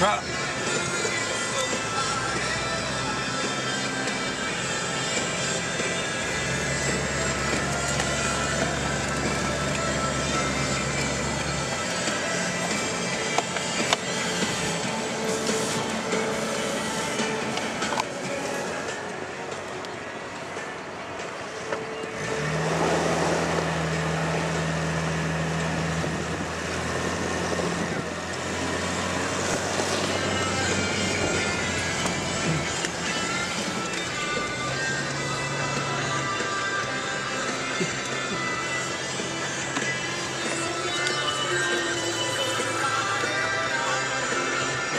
Right.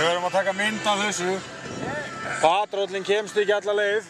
Við verðum að taka mynd af þessu. Patróllin kemst ekki alla leið.